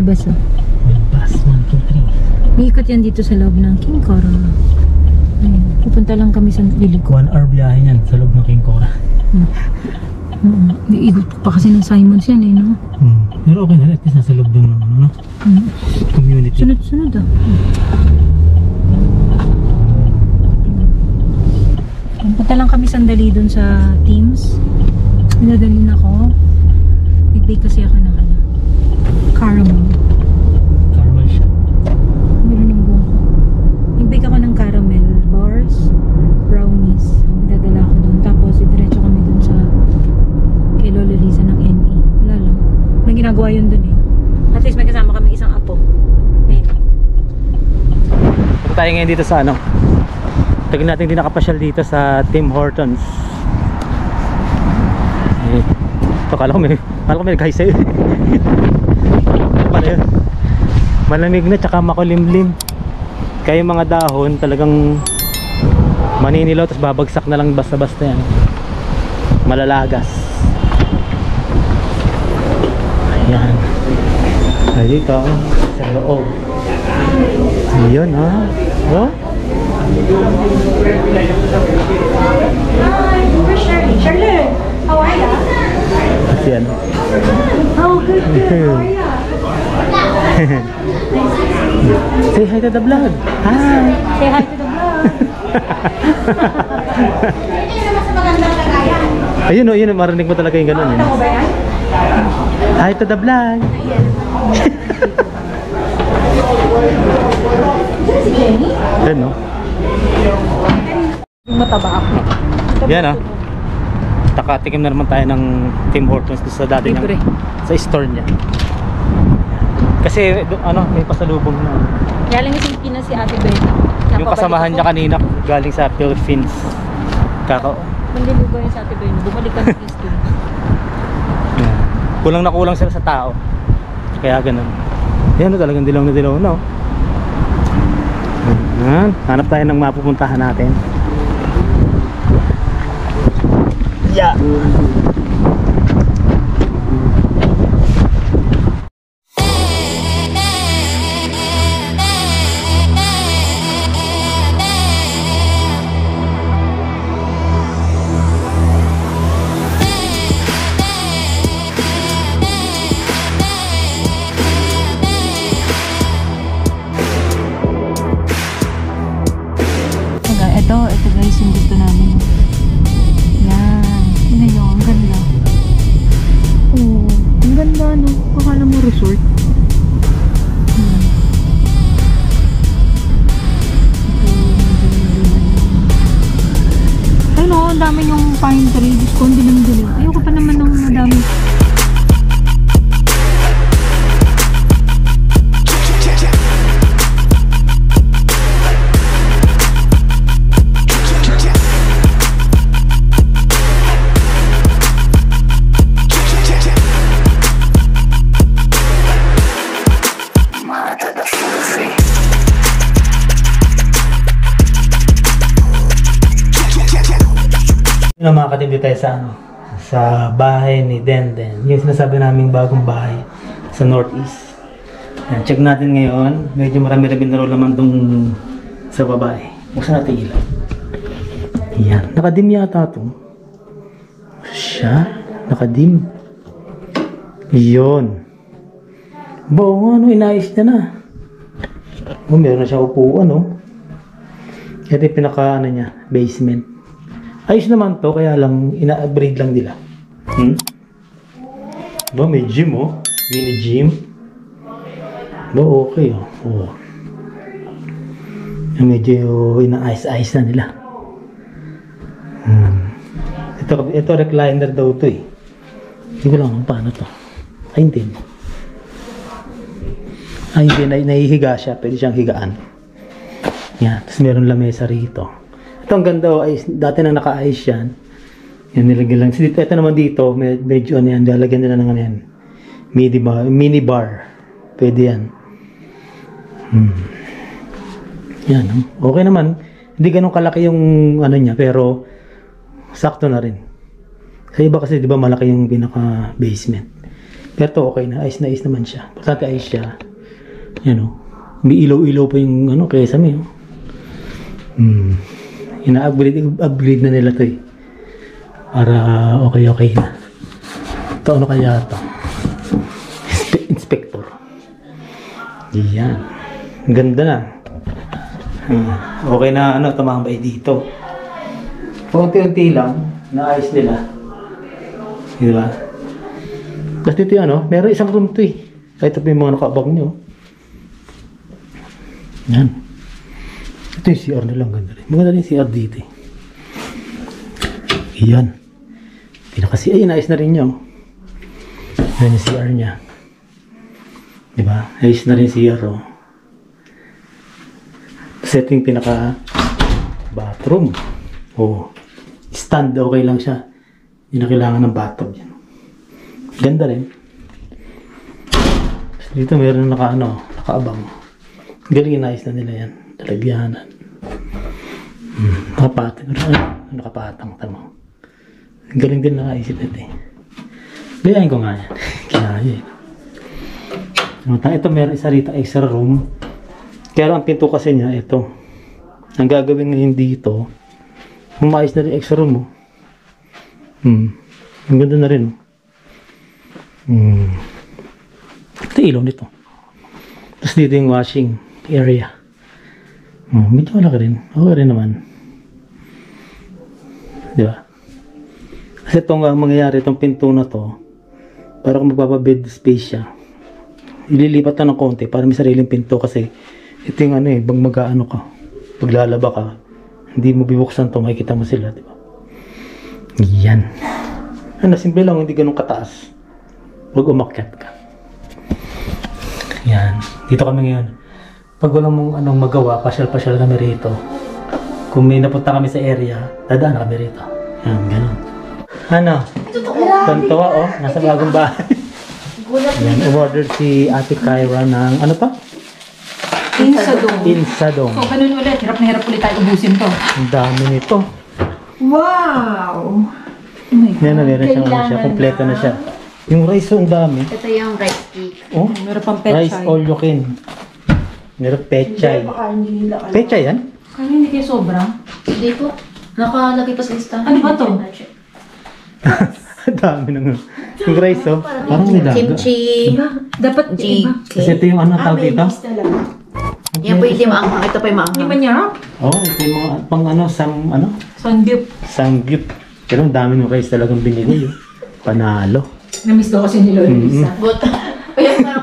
May bus oh. May bus, 1, 2, May ikot yan dito sa loob ng King Cora. Ayun. Pupunta lang kami sa 3. liliko. 1 hour biyahe yan sa loob ng King Cora. Oo. Iikot pa kasi ng Simons yan eh, no? Hmm. Pero okay na, at least nasa loob ng ano, no? Mm. community. Sunod-sunod ah. Punta lang kami sandali dun sa Teams. Nadalhin ako. Nag-bake kasi ako ng ano. Caramel siya. Meron ng buong ko. Nag-bake ako ng caramel bars, brownies. Magdadala ako doon. Tapos, diretso kami dun sa kay Lola Lisa ng NE. Wala lang. May ginagawa yun dun eh. At least may kasama kami isang apo. Ayun. Punta tayo ngayon dito sa ano? Tagal natin din nakapasyal dito sa Tim Hortons. Eh, ito, kala ko may, kala ko may nag-hi sa'yo. Paano? Malamig na tsaka makulimlim. Kaya yung mga dahon talagang maninilaw tapos babagsak na lang basta-basta yan. Malalagas. Ayan. Ay, dito. Sa loob. Ayan ha. Oh? Hi, we're Shirley. Shirley, how are ya? Kasi yan. Oh, good, good. How are ya? Say hi to the vlog. Hi. Say hi to the vlog. Hindi naman sa magandang lagayan. Ayun o, yun. Marinig mo talaga yung ganun. Yun. Ano ba yan? Hi to the vlog. Yan no. Mataba ako. Yan ah. Takatikim na naman tayo ng Tim Hortons sa dati ng, sa store niya. Kasi ano, may pasalubong na. Galing kasi Pinas si Ate Bella. Yung kasamahan niya kanina galing sa Philippines. Kaka Mandilugaw yun sa Ate Bella. Bumalik kami sa Easton. Yan. Kulang na kulang sila sa tao. Kaya ganun. Yan o talagang dilaw na dilaw na oh. Yan. Hanap tayo ng mapupuntahan natin. Yeah. Katindi tayo sa ano, sa bahay ni Denden. Yung sinasabi naming bagong bahay sa Northeast. Yan, check natin ngayon. Medyo marami-rami na raw naman tong sa babae. Buksan natin ilaw. Yan. Nakadim yata to. Siya. Nakadim. Yun. Bao ano, inayos niya na. Oh, meron na siya upuan, oh. Ito yung pinaka, ano niya, basement. Ayos naman to, kaya lang ina-upgrade lang nila. Hmm? Ba, may gym oh. Mini gym. Ba, okay oh. oh. Medyo ina-ice-ice na nila. Hmm. Ito, ito recliner daw to eh. Hindi ko lang paano to. Ay, hindi. Ay, hindi, na, nahihiga siya. Pwede siyang higaan. Yan. Tapos meron lamesa rito. Ito ang ganda oh. Dati na naka-ice yan. Yan, nilagyan lang. Dito, ito naman dito, med- medyo ano yan, lalagyan nila ng ano yan. Mini bar. Mini bar. Pwede yan. Hmm. Yan, oh. okay naman. Hindi ganun kalaki yung ano niya, pero sakto na rin. Sa iba kasi, di ba, malaki yung pinaka-basement. Pero okay na. Ice na ice naman siya. Pagkati ice siya. Yan o. May ilaw-ilaw pa yung ano, kesame. Oh. Hmm. Ina-upgrade upgrade na nila to eh. Para okay-okay na. Ito ano kaya to? Inspe- inspector. Yan. Ganda na. Hmm. Okay na ano, tumambay dito. Unti-unti lang, naayos nila. Di ba? Tapos dito yung ano, meron isang room to eh. Kahit ito yung mga nakaabang nyo. Yan. Ito yung CR nila, ganda rin. Maganda rin CR dito eh. Yan. Pinakasi, ay, naayos na rin niya oh. Yan yung CR niya. Di ba? Ayos na rin CR oh. Yung pinaka bathroom. Oh. Stand, okay lang siya. Hindi na kailangan ng bathtub yan. Ganda rin. Dito meron na naka ano, nakaabang. Galing inayos na nila yan. Talagyanan. Hmm, nakapatang. Ano, nakapatang. Tama. Galing din nakaisip ito eh. Gayahin ko nga yan. Kinaya eh. Ito, meron isa rito extra room. Kaya ang pinto kasi niya, ito. Ang gagawin ngayon dito, umayos na rin extra room mo. Hmm. Ang ganda na rin. oh. Hmm. Ito ilaw nito. Tapos dito yung washing area. Hmm, medyo malaki rin. Okay rin naman. Di ba? Kasi itong ang mangyayari, itong pinto na to, para kung magpapabed space siya, ililipat na ng konti para may sariling pinto kasi ito yung ano eh, pag mag-ano ka, paglalaba ka, hindi mo bibuksan to, makikita mo sila, di ba? Yan. Ano, simple lang, hindi ganun kataas. Pag umakyat ka. Yan. Dito kami ngayon. Pag walang mong anong magawa, pasyal-pasyal kami rito. Kung may napunta kami sa area, dadaan kami rito. Yan, ganun. Ano? Tontowa, oh. Nasa bagong bahay. Yan, umorder si Ate Kyra ng, ano to? Insadong. Insadong. So, ganun ulit. Hirap na hirap ulit tayo ubusin to. Ang dami nito. Wow! Oh my God. Yan na, meron siyang ano siya. Kompleto na siya. Yung rice, ang dami. Ito yung rice cake. Oh, Meron pang pet rice all you can. Meron pechay. Baka hindi nila alam. Pechay yan? Kaya hindi kayo sobra. Hindi po. Nakalagay pa sa listahan. Ano ba to? Ang dami ng yung rice, oh. Parang nilaga. Kimchi. Dapat G. iba. Kasi ito yung ano tawag dito? Yan po yung maanghang. Ito pa yung Hindi maanghang. ba niya? Oh, ito yung mga pang ano, sam, ano? Sangyup. Samgyup. Pero ang dami ng rice talagang binigay, oh. Panalo. Namiss daw kasi ni Lola Lisa. Gut. Ayan na ako.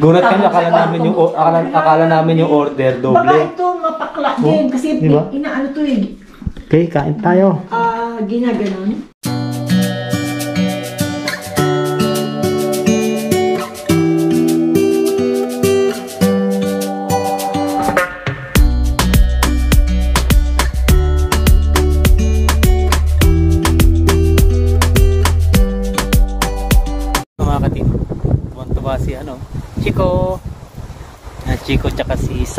Gulat kami, akala namin yung, o- akala, akala namin yung order, Baka doble. ito mapakla Oh, din kasi di ba? inaano to eh. Okay, kain tayo. Ah, ginaganon.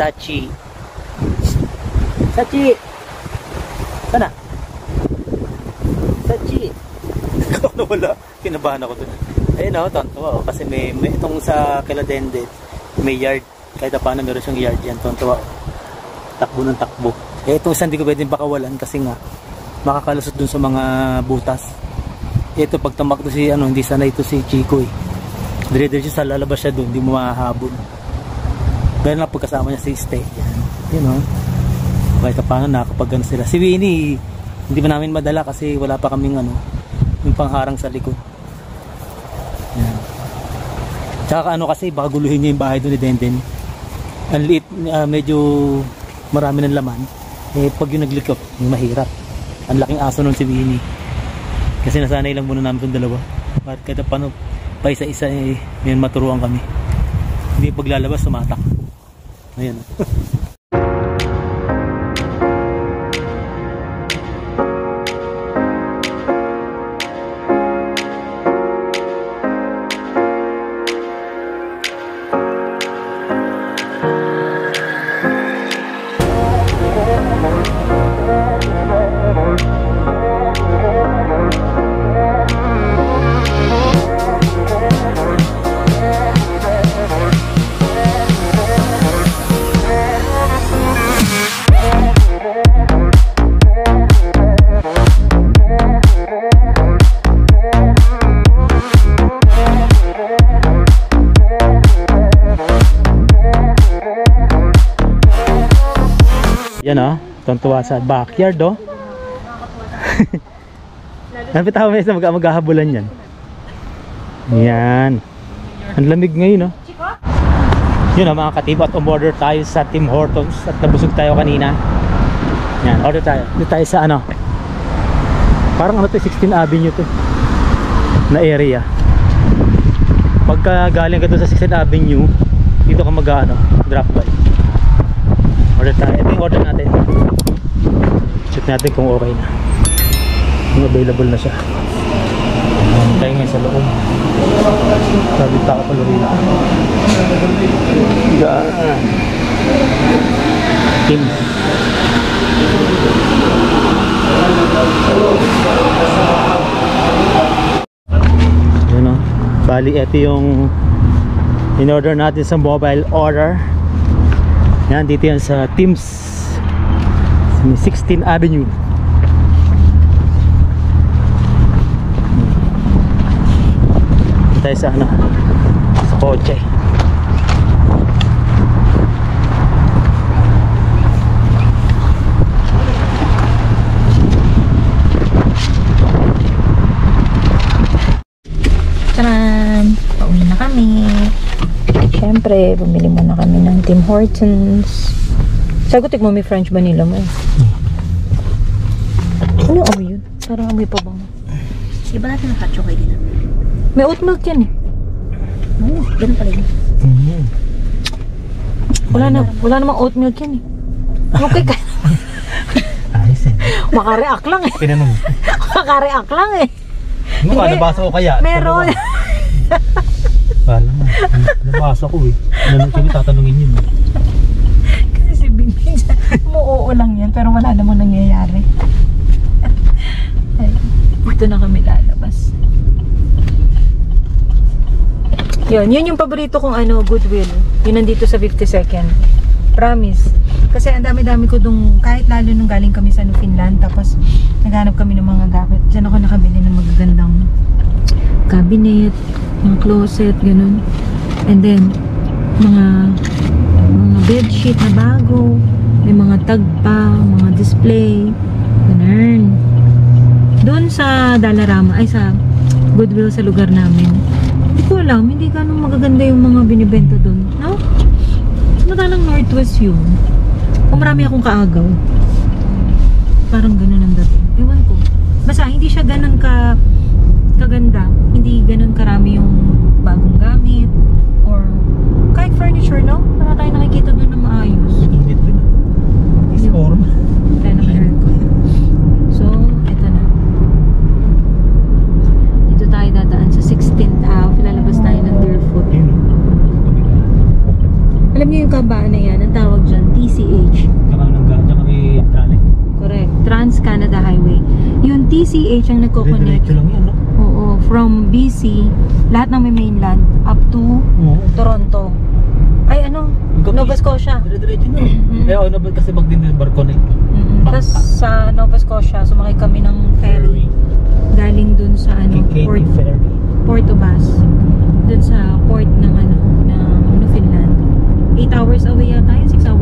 Sachi. Sachi! Sana? Sachi! Ano wala? Kinabahan ako dun. Ayun ako, tuwan-tuwa oh, kasi may, may itong sa Kiladende, may yard. Kahit pa paano meron siyang yard yan, tuwan-tuwa. oh. Takbo ng takbo. Eh itong isang hindi ko pwedeng pakawalan kasi nga makakalusot dun sa mga butas. Ito pag tamak to si ano, hindi sanay ito si Chico eh. Dire-diretso sa lalabas siya doon, hindi mo mahahabol. Ganun lang pagkasama niya si Stay. Yan. Yun o. Kahit pa paano nakakapag sila. Si Winnie, hindi pa namin madala kasi wala pa kaming ano, yung pangharang sa likod. Yan. Tsaka ano kasi, baka guluhin niya yung bahay doon ni Denden. Ang liit, ah, medyo marami ng laman. Eh, pag yung naglikot, yung mahirap. Ang laking aso nun si Winnie. Kasi nasanay lang muna namin itong dalawa. Bakit kahit paano, pa isa-isa eh, yun maturuan kami. Hindi paglalabas, tumatakbo. Ayan. Yan oh, tontuwa sa backyard oh. Napit ako may mag maghahabulan yan. Yan. Ang lamig ngayon oh. Yun oh mga katibo at umorder tayo sa Tim Hortons at nabusog tayo kanina. Yan, order tayo. Dito tayo sa ano. Parang ano to, 16 Avenue to. Na area. Pagka galing ka doon sa 16 Avenue, dito ka mag ano, drop by. Order tayo. Ito yung order natin. Check natin kung okay na. Kung available na siya. Tayo ngayon sa loob. Sabi tao pa lorila. Gaan. Team. Yun o. Bali, ito yung in-order natin sa mobile order. Yan, dito yan sa Teams 16 Avenue. Tayo sa ano? Sa kotse. Taran! Pauwi na kami. Siyempre, bumili muna kami ng Tim Hortons. Sagutik mo, may French vanilla mo eh. Ano amoy yun? Parang amoy pa bang? Iba natin ang hot chocolate dito. May oat milk yan eh. Oo, ganun pala yun. Mm. Wala, na, wala namang oat milk yan eh. Okay ka. Ayos eh. Makareact lang eh. Pinanong. Makareact lang eh. Mukha, Hindi. nabasa ko kaya. Meron. Nabasa ko eh. Ano kini tatanungin yun. eh. Kasi si Binbin, umuoo lang yan, pero wala namang nangyayari. Ay, dito na kami lalabas. Yun, yun yung paborito kong ano, Goodwill. Yun nandito sa 52nd. Promise. Kasi ang dami-dami ko dung, kahit lalo nung galing kami sa Finland, tapos naghanap kami ng mga gamit. Diyan ako nakabili ng magagandang cabinet, mga closet, ganun. And then, mga mga bedsheet na bago, may mga tag mga display, ganun. Doon sa Dalarama, ay sa Goodwill sa lugar namin, hindi ko alam, hindi ganun magaganda yung mga binibenta doon. No? Madalang Northwest yun. Kung marami akong kaagaw. Parang ganun ang dating. Ewan ko. Basta hindi siya ganun ka kaganda. Hindi ganun karami yung bagong gamit or kahit furniture, no? Para tayo nakikita doon na maayos. Init rin. Storm. Tayo naka-aircon. So, eto na. Dito tayo dadaan sa 16th Ave. Lalabas tayo ng Deerfoot. Yun. Alam niyo yung kabaan na yan, ang tawag dyan, TCH. Nang tsaka may galing. Correct. Trans-Canada Highway. Yung TCH ang nagko-connect. Diretso lang yan, no? Oo. From BC, lahat ng may mainland, up to Oo. Toronto. Ay, ano? Nova. Scotia. Dire-diretso na. Mm. Eh, ano ba kasi bag din ng barko na yun? Mm-mm. Tapos sa Nova Scotia, sumakay kami ng ferry. Galing dun sa ano, Katie Port, Ferry. Port Bus. Dun sa port ng ano, ng ano, Finland. 8 hours away yata yun, 6 hours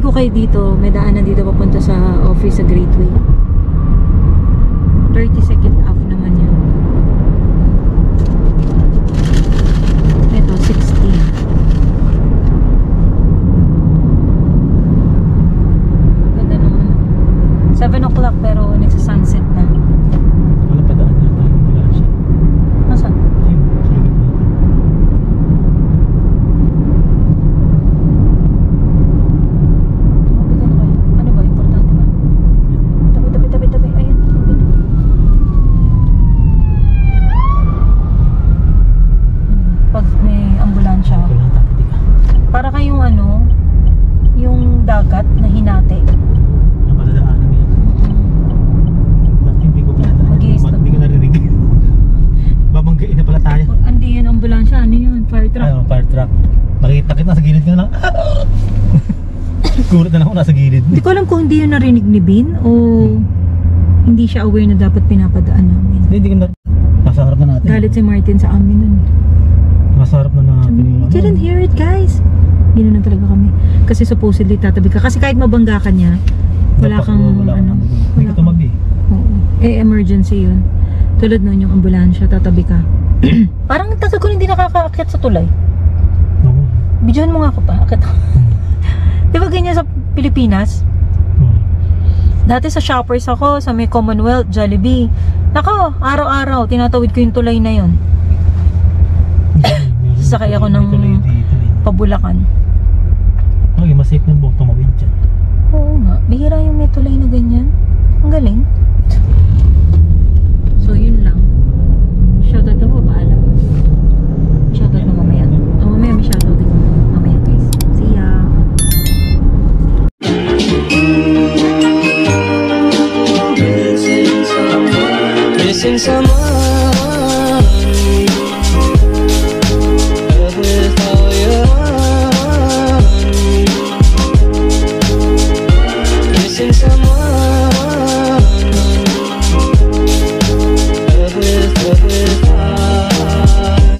uwi ko kayo dito, may daanan dito papunta sa office sa Greatway. 30 second nasa gilid. Hindi ko alam kung hindi yun narinig ni Bin o hindi siya aware na dapat pinapadaan namin. Hindi, hindi ko na... Nasa harap na natin. Galit si Martin sa amin nun. Nasa harap na natin. Sabi, you ano. didn't hear it, guys. Ganoon na talaga kami. Kasi supposedly tatabi ka. Kasi kahit mabangga ka niya, wala Dapat, kang... Wala, ano, hindi ka tumabi. Oo. Eh, emergency yun. Tulad nun yung ambulansya, tatabi ka. Parang tagal ko hindi nakakaakyat sa tulay. Oo. Bidyohan mo nga ako pa, akit ako. Hmm. Di ba ganyan sa Pilipinas. Hmm. Dati sa shoppers ako, sa may Commonwealth, Jollibee. Nako, araw-araw, tinatawid ko yung tulay na yun. Sasakay ako ng pabulakan. Okay, mas safe na buong tumawid dyan. Oo nga, bihira yung may tulay na ganyan. Ang galing.